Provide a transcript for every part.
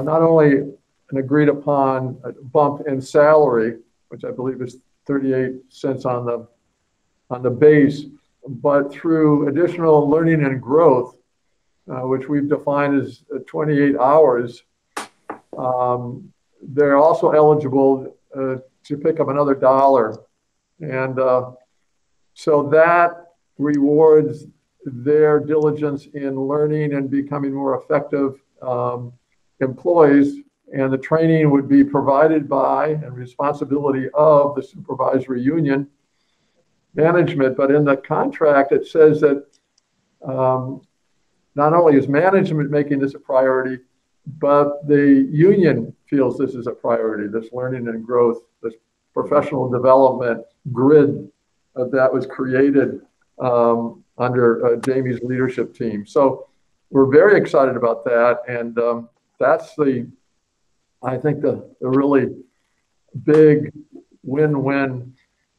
uh, not only an agreed upon bump in salary, which I believe is 38 cents on the on the base, but through additional learning and growth, uh, which we've defined as 28 hours, um, they're also eligible uh, to pick up another dollar. And uh, so that rewards their diligence in learning and becoming more effective um, employees. And the training would be provided by and responsibility of the supervisory union management. But in the contract, it says that um, not only is management making this a priority, but the union feels this is a priority, this learning and growth, this professional development grid that was created um, under uh, Jamie's leadership team. So we're very excited about that. And um, that's the, I think, the, the really big win win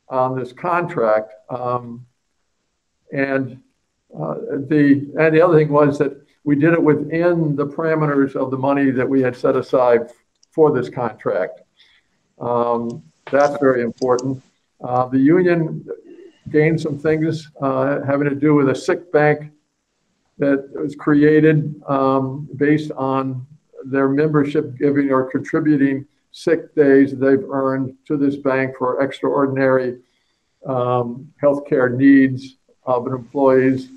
on this contract. Um, and uh, the and the other thing was that we did it within the parameters of the money that we had set aside for this contract. Um, that's very important. Uh, the union gained some things uh, having to do with a sick bank that was created um, based on their membership giving or contributing sick days they've earned to this bank for extraordinary um, healthcare needs of employees.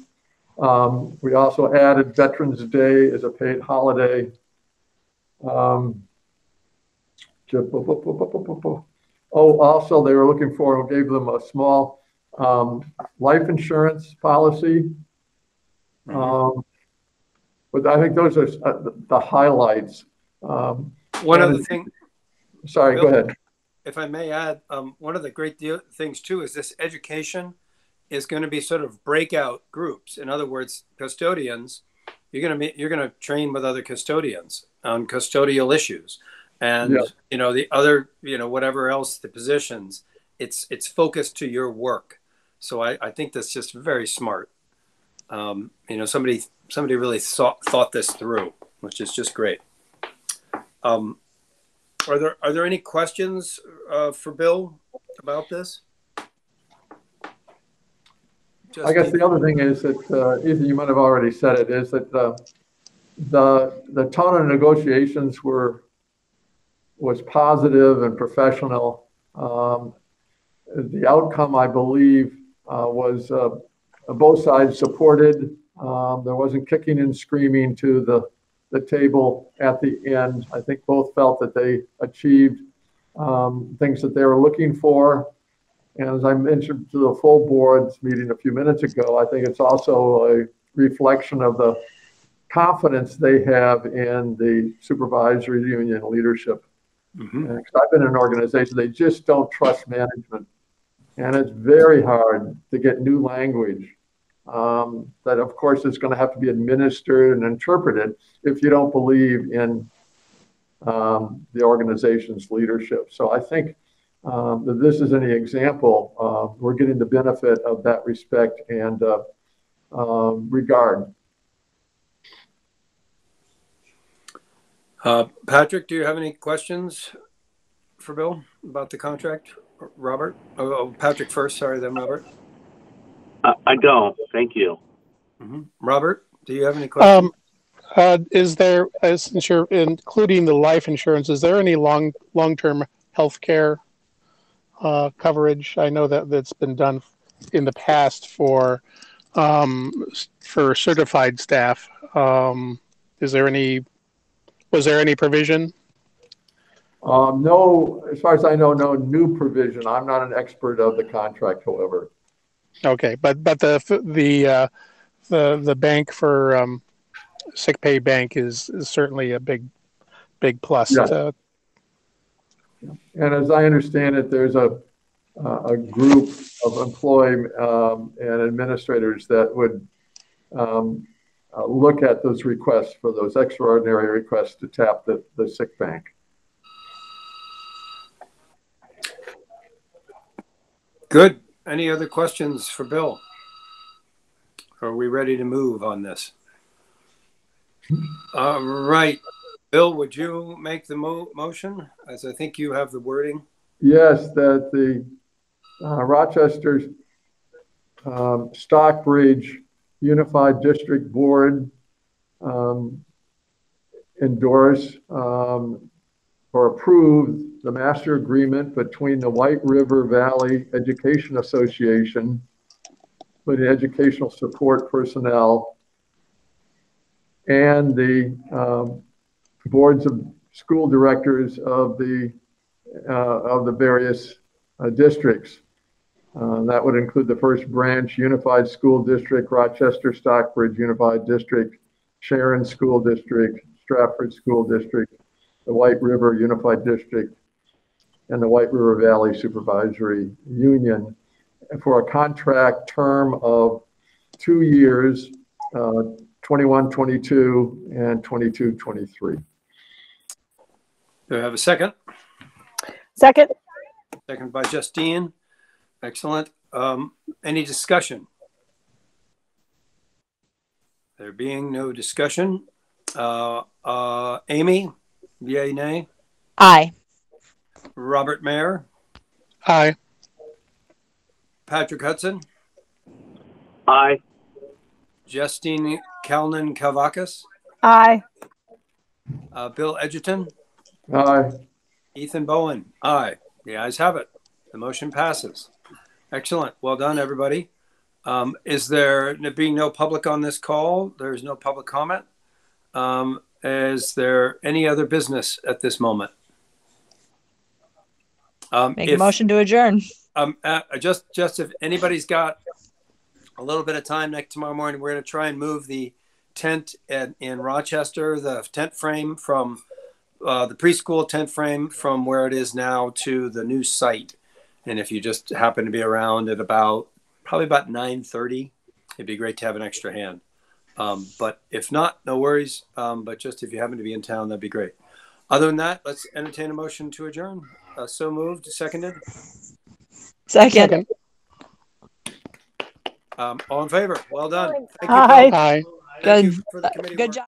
Um, we also added Veterans Day as a paid holiday. Um, oh, also they were looking for, we gave them a small um, life insurance policy. Mm-hmm. Um, but I think those are uh, the, the highlights. Um, One other thing. Sorry, Bill, go ahead. If I may add, um, one of the great deal, things too is this education is going to be sort of breakout groups. In other words, custodians, you're going to be, you're going to train with other custodians on custodial issues, and yeah. you know the other, you know whatever else the positions. It's it's focused to your work. So I, I think that's just very smart. Um, you know, somebody somebody really thought thought this through, which is just great. Um, are there are there any questions uh, for Bill about this? Just I guess the other thing is that uh, Ethan, you might have already said it, is that the the the tone of negotiations were was positive and professional. Um, the outcome, I believe, uh, was uh, both sides supported. Um, there wasn't kicking and screaming to the, the table at the end. I think both felt that they achieved um, things that they were looking for. And as I mentioned to the full board's meeting a few minutes ago, I think it's also a reflection of the confidence they have in the supervisory union leadership. Mm-hmm. I've been in an organization, they just don't trust management. And it's very hard to get new language um, that, of course, is going to have to be administered and interpreted if you don't believe in um, the organization's leadership. So I think um, that this is an example. Uh, we're getting the benefit of that respect and uh, um, regard. Uh, Patrick, do you have any questions for Bill about the contract? Robert? Oh, oh, Patrick first. Sorry, then Robert. I don't. Thank you. Mm-hmm. Robert, do you have any questions? Um, uh, is there, uh, since you're including the life insurance, is there any long long term health care uh, coverage? I know that that's been done in the past for um, for certified staff. Um, is there any? Was there any provision? Um, no, as far as I know, no new provision. I'm not an expert of the contract, however. Okay, but but the the uh, the the bank for um, sick pay bank is, is certainly a big big plus. Yeah. To... And as I understand it, there's a a group of employee um, and administrators that would um, uh, look at those requests for those extraordinary requests to tap the, the sick bank. Good. Any other questions for Bill? Are we ready to move on this? All right. Bill, would you make the mo- motion? As I think you have the wording. Yes, that the uh, Rochester um, Stockbridge Unified District Board um, endorse um, or approve the master agreement between the White River Valley Education Association the educational support personnel and the um, boards of school directors of the uh, of the various uh, districts. Uh, That would include the First Branch Unified School District, Rochester Stockbridge Unified District, Sharon School District, Stratford School District, the White River Unified District, and the White River Valley Supervisory Union for a contract term of two years, uh, 21, 22, and 22, 23. Do I have a second? Second. Second by Justine. Excellent. Um, any discussion? There being no discussion, uh, uh, Amy, yay, nay? Aye. Robert Mayer, Aye. Patrick Hudson, Aye. Justine Kalnin Kavakis, Aye. uh, Bill Edgerton, Aye. Ethan Bowen. Aye. The ayes have it. The motion passes. Excellent. Well done, everybody. Um, is there there being no public on this call? There is no public comment. Um, is there any other business at this moment? Um, Make a motion to adjourn. um, uh, just just if anybody's got a little bit of time next tomorrow morning, we're going to try and move the tent in, in Rochester, the tent frame from uh, the preschool tent frame from where it is now to the new site. And if you just happen to be around at about probably about nine thirty, it'd be great to have an extra hand. Um, but if not, no worries. Um, but just if you happen to be in town, that'd be great. Other than that, let's entertain a motion to adjourn. Uh, so moved, seconded. Second. Second. Um, all in favor? Well done. Thank you, Aye. Bill. Aye. Thank you Good. for the committee Good work. job.